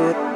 Network.